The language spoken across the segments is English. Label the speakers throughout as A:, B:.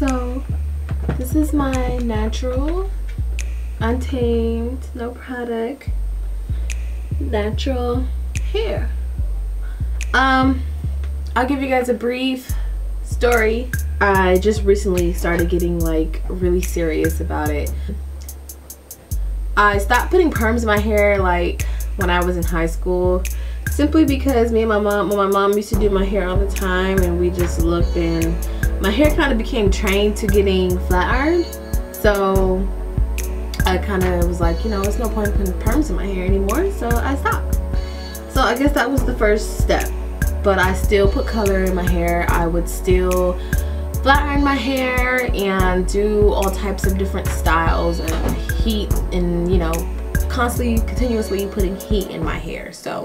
A: So this is my natural, untamed, no product, natural hair. Um, I'll give you guys a brief story. I just recently started getting like really serious about it. I stopped putting perms in my hair like when I was in high school simply because me and my mom, well, my mom used to do my hair all the time and we just looked and my hair kind of became trained to getting flat ironed. So I kind of was like, you know, it's no point putting perms in my hair anymore. So I stopped. So I guess that was the first step. But I still put color in my hair. I would still flat iron my hair and do all types of different styles and heat and you know constantly continuously putting heat in my hair so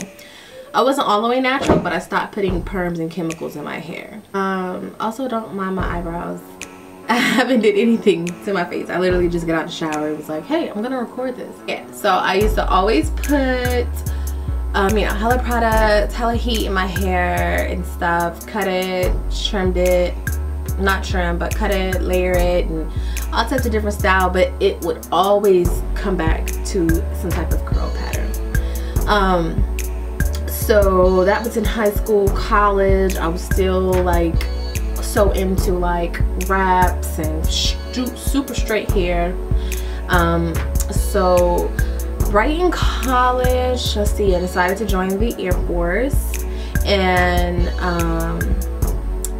A: I wasn't all the way natural but I stopped putting perms and chemicals in my hair. Um, also don't mind my eyebrows. I haven't did anything to my face. I literally just got out of the shower and was like hey I'm gonna record this. Yeah so I used to always put um, you know, hella products, hella heat in my hair and stuff. Cut it, trimmed it, not trim but cut it layer it and all types of different style but it would always come back to some type of curl pattern. Um so that was in high school college i was still like so into like wraps and super straight hair um so right in college let's see i decided to join the air force and um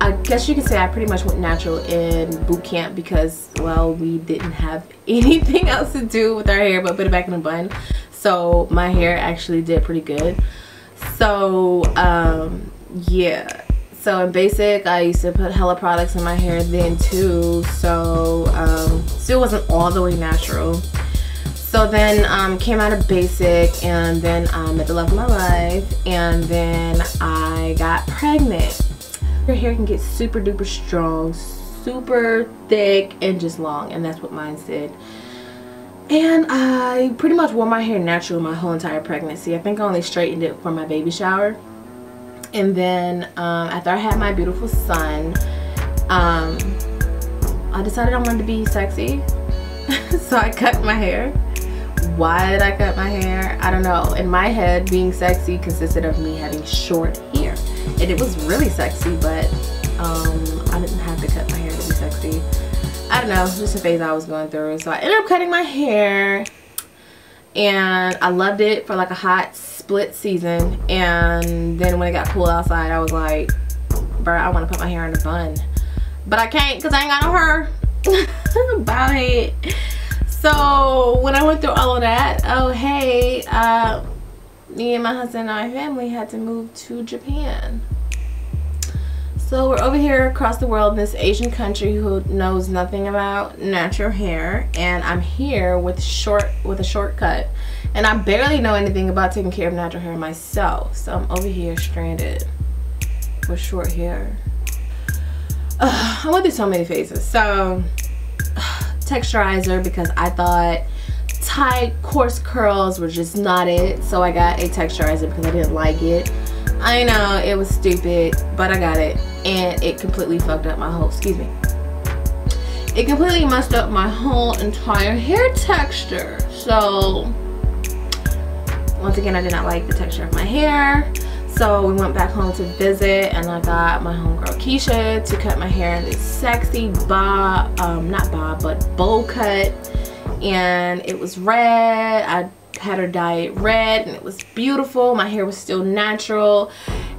A: I guess you could say I pretty much went natural in boot camp because, well, we didn't have anything else to do with our hair but put it back in a bun. So my hair actually did pretty good. So, um, yeah. So in basic, I used to put hella products in my hair then too. So, um, still wasn't all the way natural. So then um, came out of basic and then I met the love of my life and then I got pregnant your hair can get super duper strong super thick and just long and that's what mine did and I pretty much wore my hair natural my whole entire pregnancy. I think I only straightened it for my baby shower. And then um, after I had my beautiful son um, I decided I wanted to be sexy. So I cut my hair. Why did I cut my hair? I don't know. In my head being sexy consisted of me having short hair. And it was really sexy but um, I didn't have to cut my hair to be sexy I don't know just a phase I was going through. So I ended up cutting my hair and I loved it for like a hot split season. And then when it got cool outside I was like bro I want to put my hair in a bun. But I can't because I ain't got no hair. Bye. So when I went through all of that oh hey uh, me and my husband and my family had to move to Japan. So we're over here across the world in this Asian country who knows nothing about natural hair and I'm here with short with a shortcut. And I barely know anything about taking care of natural hair myself so I'm over here stranded with short hair. Uh, I went through so many phases so texturizer because I thought tight coarse curls were just not it. So I got a texturizer because I didn't like it. I know it was stupid but I got it and it completely fucked up my whole excuse me. It completely messed up my whole entire hair texture. So once again I did not like the texture of my hair. So we went back home to visit and I got my homegirl Keisha to cut my hair in this sexy bob, um, not bob, but bowl cut. And it was red. I had her dye it red and it was beautiful. My hair was still natural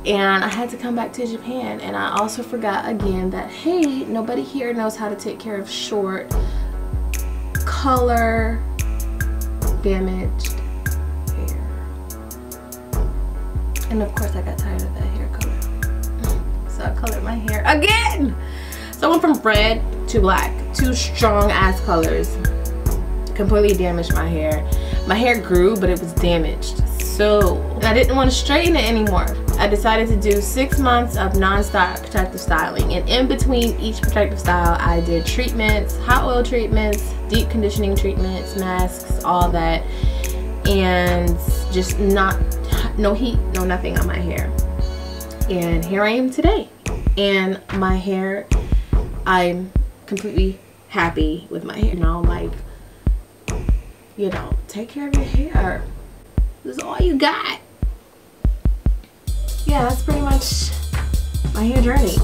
A: and I had to come back to Japan and I also forgot again that hey, nobody here knows how to take care of short color damaged hair. And of course I got tired of that hair color. So I colored my hair again. So I went from red to black, two strong ass colors completely damaged my hair. My hair grew, but it was damaged. So I didn't want to straighten it anymore. I decided to do six months of non-stop protective styling. And in between each protective style, I did treatments, hot oil treatments, deep conditioning treatments, masks, all that. And just not, no heat, no nothing on my hair. And here I am today. And my hair, I'm completely happy with my hair. You know, like, you know, take care of your hair. This is all you got. Yeah, that's pretty much my hair journey.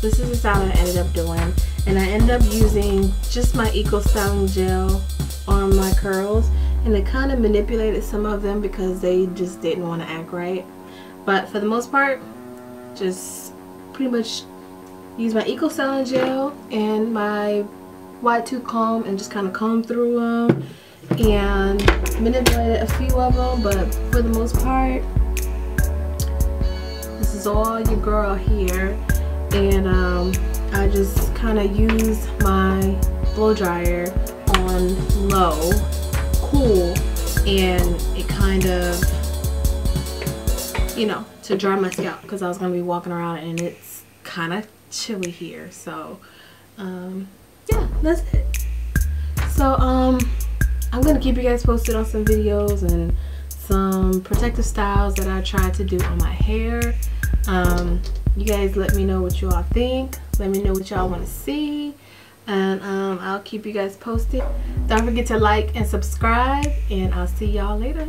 A: This is the style I ended up doing. And I ended up using just my Eco Styling Gel on my curls. And it kind of manipulated some of them because they just didn't want to act right. But for the most part, just pretty much use my Eco Styling Gel and my wide tooth comb and just kind of comb through them and manipulated a few of them but for the most part this is all your girl here. And um, I just kind of use my blow dryer on low cool and it kind of you know to dry my scalp because I was gonna be walking around and it's kind of chilly here. So um, yeah that's it. So um I'm gonna keep you guys posted on some videos and some protective styles that I tried to do on my hair. Um, you guys let me know what you all think. Let me know what y'all want to see. And um, I'll keep you guys posted. Don't forget to like and subscribe and I'll see y'all later